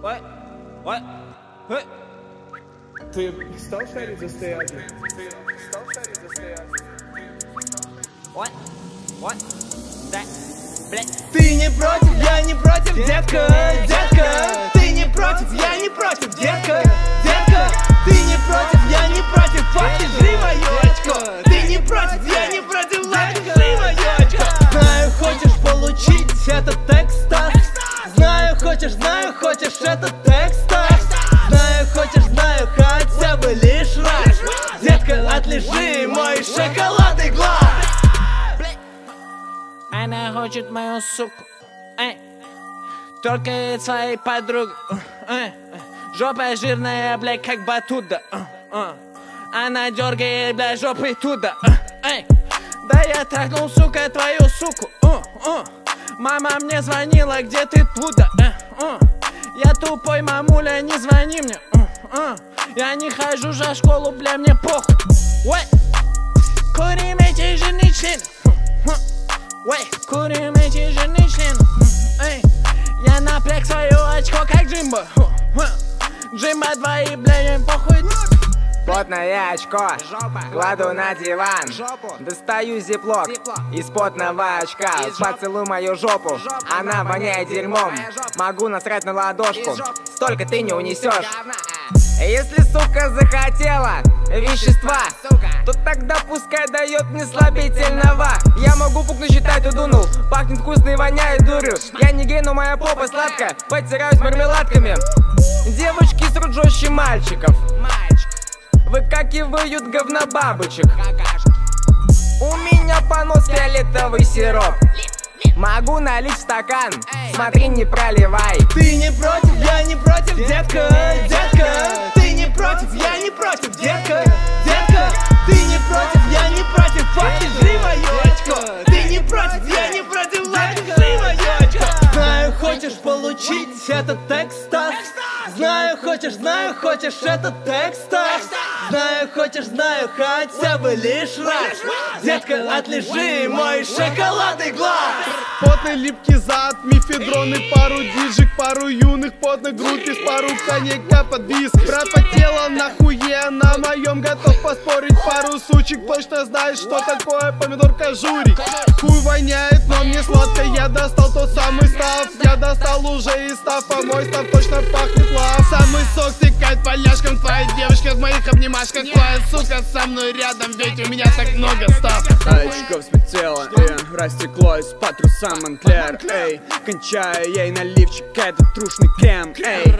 What? What? What? Ты стал шарить за стояки? Ты стал шарить за стояки? What? What? Да. Блять. Ты не против, я не против, детка, детка Ты не против, я не против, детка, хочешь этот текста Знаю, хочешь, знаю, хотя бы лишь раз Детка, отлежи мой шоколадный глаз Она хочет мою суку. Эй. Только своей подруги. Эй. Жопа жирная, блядь, как батуда. Э, э. Она дергает, блядь, жопой туда. Э, Эй. Да я трахнул, сука, твою суку. Э, э. Мама мне звонила, где ты туда? Э, э. Я тупой, мамуля, не звони мне. Я не хожу за школу, бля, мне похуй. Ой. Курим эти жирные члены. Ой, курим эти жирные члены. Я напряг свое очко, как Джимбо. Джимбо двои, бля, им похуй. Потное очко. Кладу на диван. Достаю зиплок Из потного очка. Поцелуй мою жопу. Она воняет дерьмом. Могу насрать на ладошку. Столько ты не унесешь. Если сука захотела вещества То тогда пускай дает мне слабительного. Я могу пукнуть, считать, удунул Пахнет вкусно и воняет дурью. Я не гей, но моя попа сладкая. Потираюсь мармеладками. Девочки срут жестче мальчиков Выкакивают говнобабочек. У меня понос фиолетовый сироп. Могу налить в стакан. Смотри, не проливай. Ты не против, я не против, детка, детка. Ты не против, я не против, детка, детка. Ты не против, я не против, покажи мое очко Ты не против, я не против, покажи мое очко Знаю, хочешь получить этот текста Знаю, хочешь, знаю, хочешь этот текста Знаю, хочешь, знаю, хотя бы лишь раз. Детка, отлежи мой шоколадный глаз. Потный липкий зад, мифедроны, пару диджик, пару юных потных группис, пару коньяка под виск. Пропотела нахуе, на моем готов поспорить. Пару сучек, точно знаешь, что такое помидор кожурик. Хуй воняет, но мне сладко, я достал тот самый став, я достал уже и став, а мой став точно пахнет лав. Самый сок стекает по ляжкам твоей девочки в моих обнимашках, твоя сука со мной рядом, ведь у меня так много став. Очков спецела и растекло из по трусам Монклер Эй, кончаю ей наливчик, это трушный крем Эй,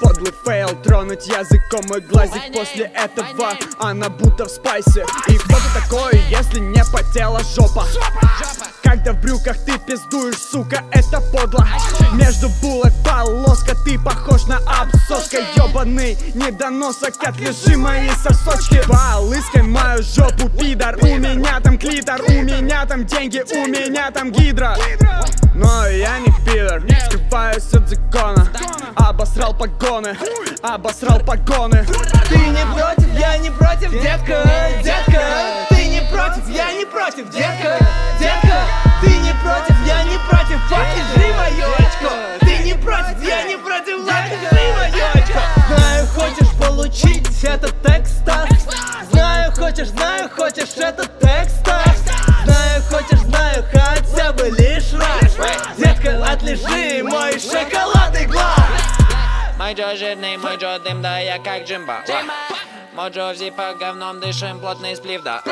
подлый фейл, тронуть языком мой глазик После этого она будто в спайсе И кто ты такой, если не потела жопа? Когда в брюках ты пиздуешь, сука, это подло. Между булок полоска, ты похож на обсоска. Ёбаный недоносок, отлежи мои сосочки. Полыскай мою жопу, пидор. У меня там клитор, у меня там деньги, у меня там гидра Но я не пидор, скрываюсь от закона. Обосрал погоны, обосрал погоны. Ты не против, я не против, детка, детка против, я не против, детка, детка Ты не против, я не против, покажи мое очко. Ты не против, я не против, покажи мое очко. Знаю, хочешь получить этот текста Знаю, хочешь, знаю, хочешь этот текста Знаю, хочешь, знаю, хотя бы лишь раз. Детка, отлежи мой шоколадный глаз. Мой Джо жирный, мой Джо дым, да я как Джимбо. Мой Джо в зипа говном дышим, плотный сплив, да.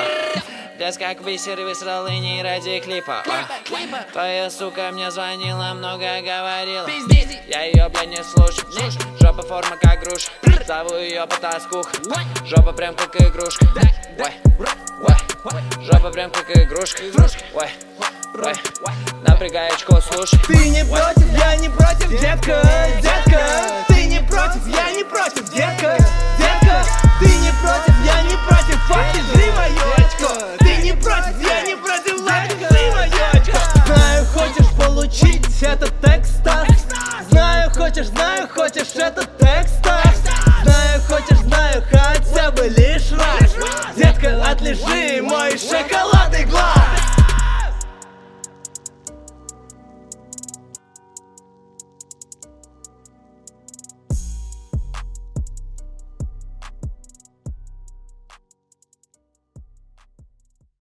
Дес как высер, высрал и не ради клипа. Твоя сука мне звонила, много говорила. Я ее, блядь, не слушаю. Жопа форма как груша. Зову ее потаскух. Жопа прям как игрушка. Ой, ой. Жопа прям как игрушка. Ой, ой. Напрягай очко, слушай. Ты не против, я не против, детка